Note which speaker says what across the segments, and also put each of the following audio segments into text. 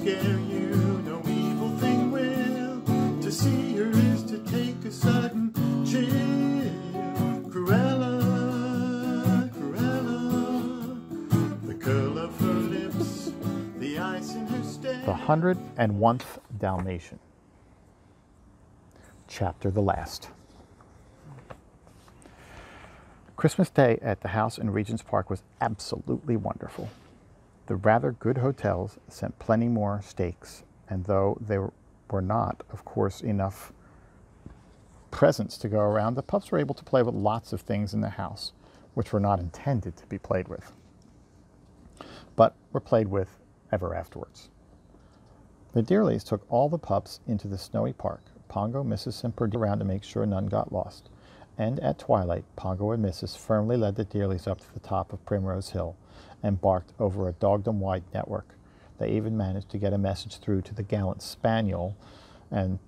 Speaker 1: scare you, no evil thing will. To see her is to take a sudden chill. Cruella, Cruella, the curl of her lips, the ice in her stare.
Speaker 2: The Hundred and One Dalmatian. Chapter the Last. Christmas Day at the house in Regent's Park was absolutely wonderful. The rather good hotels sent plenty more steaks, and though there were not, of course, enough presents to go around, the pups were able to play with lots of things in the house, which were not intended to be played with, but were played with ever afterwards. The Dearlys took all the pups into the snowy park. Pongo, Mrs. Perdita around to make sure none got lost and at twilight Pongo and Mrs. firmly led the Dearlys up to the top of Primrose Hill and barked over a dogdom-wide network. They even managed to get a message through to the gallant Spaniel, and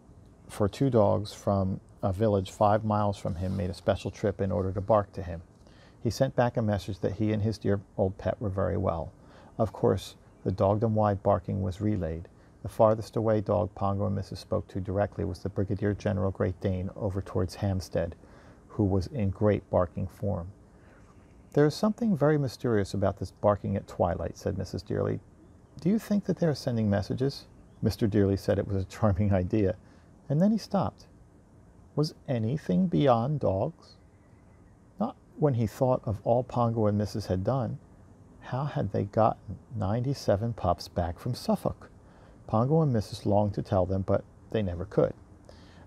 Speaker 2: for two dogs from a village five miles from him made a special trip in order to bark to him. He sent back a message that he and his dear old pet were very well. Of course, the dogdom-wide barking was relayed. The farthest away dog Pongo and Mrs. spoke to directly was the Brigadier General Great Dane over towards Hampstead who was in great barking form. There is something very mysterious about this barking at twilight, said Mrs. Dearly. Do you think that they are sending messages? Mr. Dearly said it was a charming idea, and then he stopped. Was anything beyond dogs? Not when he thought of all Pongo and Mrs. had done. How had they gotten 97 pups back from Suffolk? Pongo and Mrs. longed to tell them, but they never could.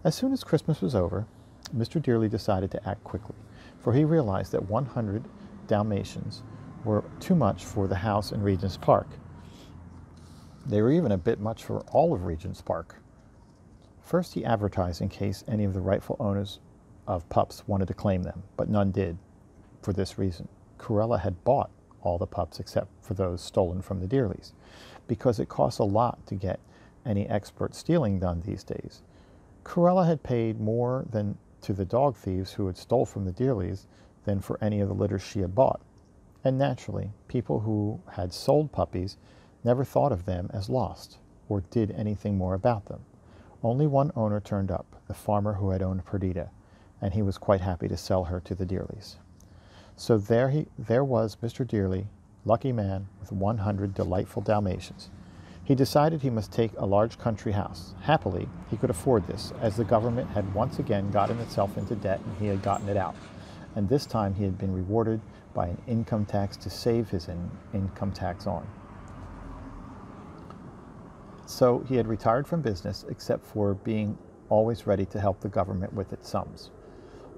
Speaker 2: As soon as Christmas was over, Mr. Dearly decided to act quickly, for he realized that 100 Dalmatians were too much for the house in Regent's Park. They were even a bit much for all of Regent's Park. First, he advertised in case any of the rightful owners of pups wanted to claim them, but none did for this reason. Cruella had bought all the pups except for those stolen from the Dearlys, because it costs a lot to get any expert stealing done these days. Cruella had paid more than to the dog thieves who had stole from the Dearlys than for any of the litters she had bought. And naturally, people who had sold puppies never thought of them as lost or did anything more about them. Only one owner turned up, the farmer who had owned Perdita, and he was quite happy to sell her to the Dearlys. So there, he, there was Mr. Dearly, lucky man with 100 delightful Dalmatians. He decided he must take a large country house. Happily, he could afford this, as the government had once again gotten itself into debt and he had gotten it out. And this time he had been rewarded by an income tax to save his in income tax on. So he had retired from business except for being always ready to help the government with its sums.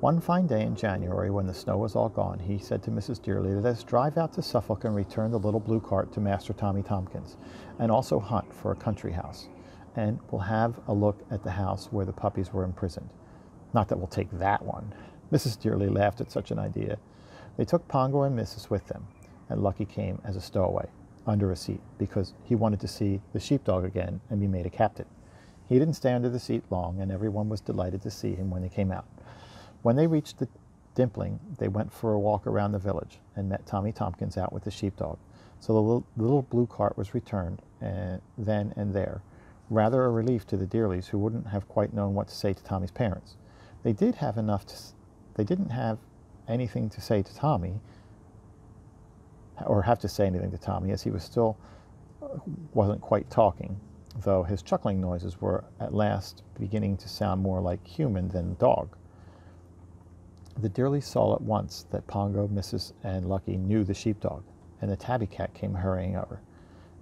Speaker 2: One fine day in January, when the snow was all gone, he said to Mrs. Dearly, Let us drive out to Suffolk and return the little blue cart to Master Tommy Tompkins, and also hunt for a country house. And we'll have a look at the house where the puppies were imprisoned. Not that we'll take that one. Mrs. Dearly laughed at such an idea. They took Pongo and Mrs. with them, and Lucky came as a stowaway, under a seat, because he wanted to see the sheepdog again and be made a captain. He didn't stay under the seat long, and everyone was delighted to see him when they came out. When they reached the Dimpling, they went for a walk around the village and met Tommy Tompkins out with the sheepdog. So the little, little blue cart was returned and, then and there, rather a relief to the Dearlys, who wouldn't have quite known what to say to Tommy's parents. They did have enough to, they didn't have anything to say to Tommy, or have to say anything to Tommy, as he was still wasn't quite talking, though his chuckling noises were at last beginning to sound more like human than dog. The Dearly saw at once that Pongo, Mrs. and Lucky knew the sheepdog, and the tabby cat came hurrying over.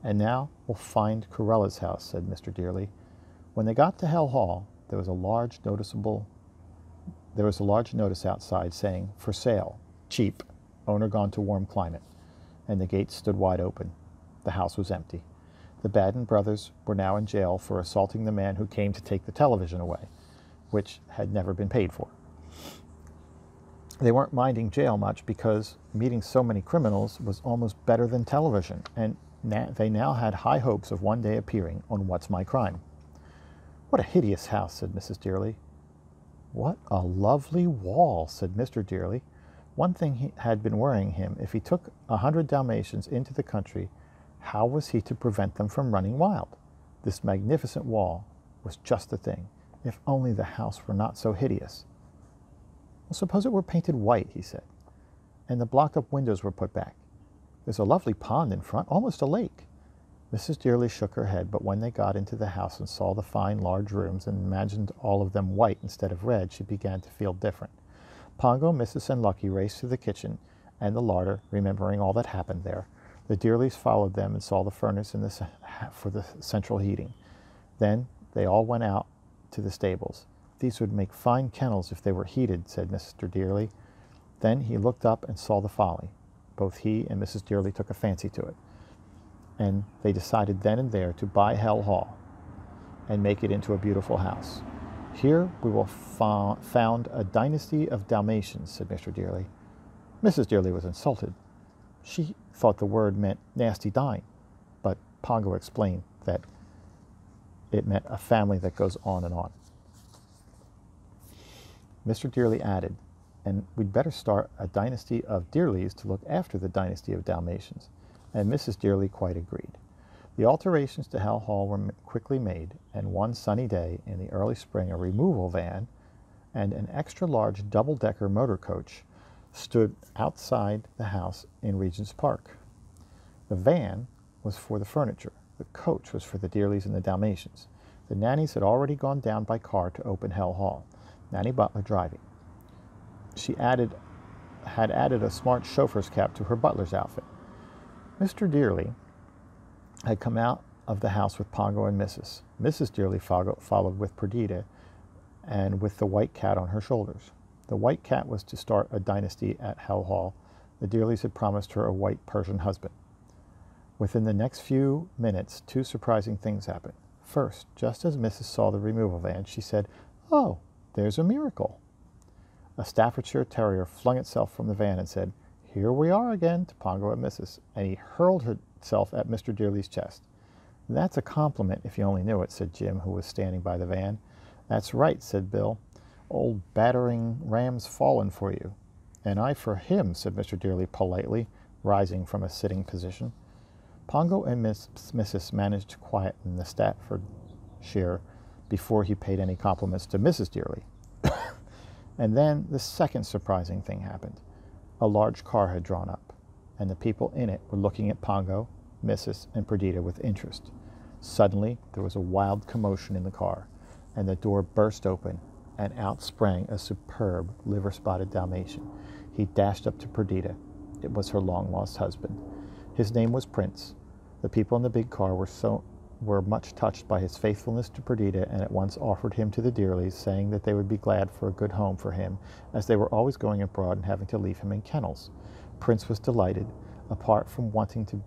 Speaker 2: And now we'll find Cruella's house, said Mr. Dearly. When they got to Hell Hall, there was a large noticeable there was a large notice outside saying, For sale, cheap, owner gone to warm climate, and the gates stood wide open. The house was empty. The Baddun brothers were now in jail for assaulting the man who came to take the television away, which had never been paid for they weren't minding jail much because meeting so many criminals was almost better than television, and they now had high hopes of one day appearing on What's My Crime. What a hideous house, said Mrs. Dearly. What a lovely wall, said Mr. Dearly. One thing had been worrying him. If he took a hundred Dalmatians into the country, how was he to prevent them from running wild? This magnificent wall was just the thing. If only the house were not so hideous. Well, suppose it were painted white, he said, and the blocked up windows were put back. There's a lovely pond in front, almost a lake. Mrs. Dearly shook her head, but when they got into the house and saw the fine large rooms and imagined all of them white instead of red, she began to feel different. Pongo, Missus, and Lucky raced to the kitchen and the larder, remembering all that happened there. The Dearlys followed them and saw the furnace in the, for the central heating. Then they all went out to the stables. These would make fine kennels if they were heated, said Mr. Dearly. Then he looked up and saw the folly. Both he and Mrs. Dearly took a fancy to it and they decided then and there to buy Hell Hall and make it into a beautiful house. Here we will fo- found a dynasty of Dalmatians, said Mr. Dearly. Mrs. Dearly was insulted. She thought the word meant nasty dine, but Pongo explained that it meant a family that goes on and on. Mr. Dearly added, and we'd better start a dynasty of Dearlys to look after the dynasty of Dalmatians and Mrs. Dearly quite agreed. The alterations to Hell Hall were quickly made, and one sunny day in the early spring a removal van and an extra large double decker motor coach stood outside the house in Regent's Park. The van was for the furniture, the coach was for the Dearlys and the Dalmatians. The nannies had already gone down by car to open Hell Hall, Nanny Butler driving. She added, had added a smart chauffeur's cap to her butler's outfit. Mr. Dearly had come out of the house with Pongo and Mrs. Mrs. Dearly followed with Perdita and with the white cat on her shoulders. The white cat was to start a dynasty at Hell Hall. The Dearlys had promised her a white Persian husband. Within the next few minutes, two surprising things happened. First, just as Mrs. saw the removal van, she said, Oh, there's a miracle. A Staffordshire Terrier flung itself from the van and said, here we are again to Pongo and he hurled himself at Mr. Dearly's chest. That's a compliment if you only knew it, said Jim, who was standing by the van. That's right, said Bill. Old battering ram's fallen for you. And I for him, said Mr. Dearly politely, rising from a sitting position. Pongo and Miss, Mrs. managed to quieten the Staffordshire before he paid any compliments to Mrs. Dearly. and then the second surprising thing happened a large car had drawn up, and the people in it were looking at Pongo, Mrs., and Perdita with interest. Suddenly, there was a wild commotion in the car, and the door burst open, and out sprang a superb liver spotted Dalmatian. He dashed up to Perdita. It was her long lost husband. His name was Prince. The people in the big car were so were much touched by his faithfulness to Perdita and at once offered him to the Dearlys, saying that they would be glad for a good home for him, as they were always going abroad and having to leave him in kennels. Prince was delighted. Apart from wanting to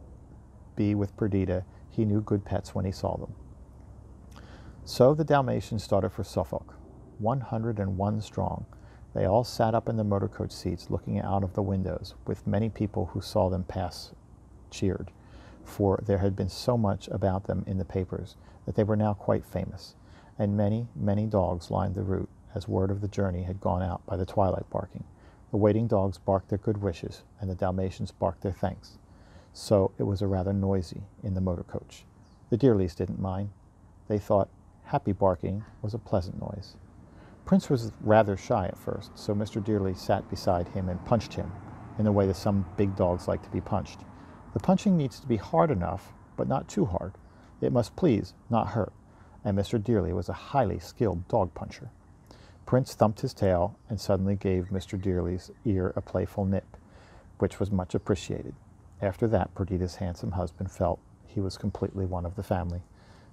Speaker 2: be with Perdita, he knew good pets when he saw them. So the Dalmatians started for Suffolk, 101 strong. They all sat up in the motor coach seats looking out of the windows, with many people who saw them pass cheered for there had been so much about them in the papers that they were now quite famous, and many, many dogs lined the route as word of the journey had gone out by the twilight barking. The waiting dogs barked their good wishes, and the Dalmatians barked their thanks. So it was a rather noisy in the motor coach. The Dearlys didn't mind. They thought happy barking was a pleasant noise. Prince was rather shy at first, so Mr. Dearly sat beside him and punched him in the way that some big dogs like to be punched. The punching needs to be hard enough, but not too hard. It must please, not hurt, and Mr. Dearly was a highly skilled dog puncher. Prince thumped his tail and suddenly gave Mr. Dearly's ear a playful nip, which was much appreciated. After that, Perdita's handsome husband felt he was completely one of the family.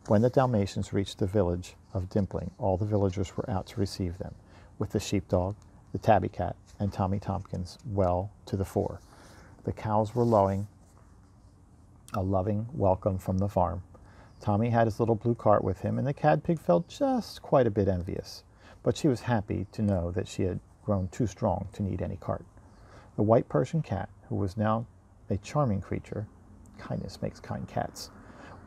Speaker 2: When the Dalmatians reached the village of Dimpling, all the villagers were out to receive them, with the sheepdog, the tabby cat, and Tommy Tompkins well to the fore. The cows were lowing a loving welcome from the farm. Tommy had his little blue cart with him, and the Cadpig felt just quite a bit envious, but she was happy to know that she had grown too strong to need any cart. The white Persian cat, who was now a charming creature, kindness makes kind cats,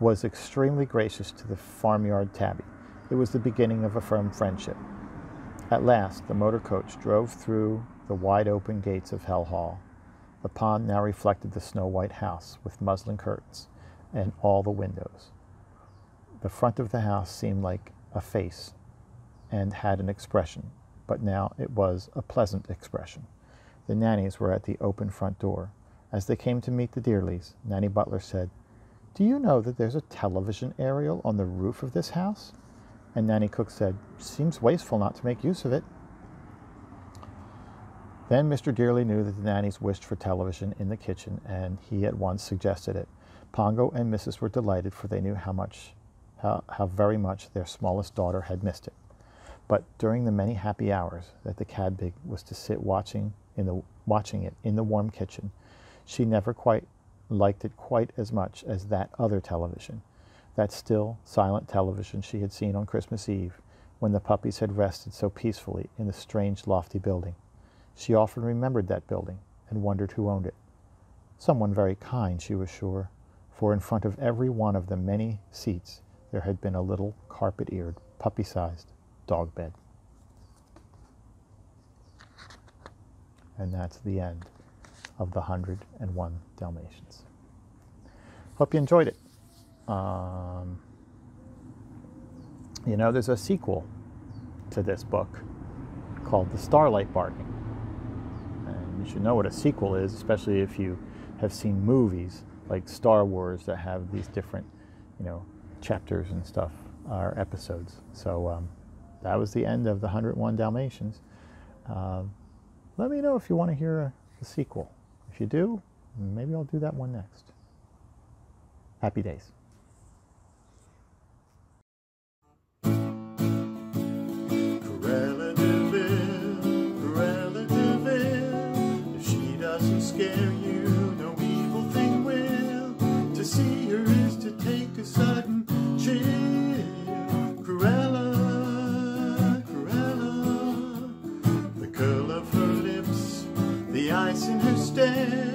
Speaker 2: was extremely gracious to the farmyard tabby. It was the beginning of a firm friendship. At last, the motor coach drove through the wide open gates of Hell Hall the pond now reflected the snow white house with muslin curtains and all the windows. The front of the house seemed like a face and had an expression, but now it was a pleasant expression. The Nannies were at the open front door. As they came to meet the Dearlys, Nanny Butler said, Do you know that there's a television aerial on the roof of this house? And Nanny Cook said, Seems wasteful not to make use of it. Then Mr. Dearly knew that the nannies wished for television in the kitchen, and he at once suggested it. Pongo and Mrs. were delighted, for they knew how much, how, how very much their smallest daughter had missed it. But during the many happy hours that the Cadpig was to sit watching in the watching it in the warm kitchen, she never quite liked it quite as much as that other television, that still, silent television she had seen on Christmas Eve, when the puppies had rested so peacefully in the strange lofty building. She often remembered that building and wondered who owned it. Someone very kind, she was sure, for in front of every one of the many seats there had been a little carpet-eared, puppy-sized dog bed. And that's the end of the 101 Dalmatians. Hope you enjoyed it. Um, you know, there's a sequel to this book called The Starlight Barking. You should know what a sequel is, especially if you have seen movies like Star Wars that have these different, you know, chapters and stuff, or episodes. So um, that was the end of the 101 Dalmatians. Uh, let me know if you want to hear the sequel. If you do, maybe I'll do that one next. Happy days.
Speaker 1: in her step.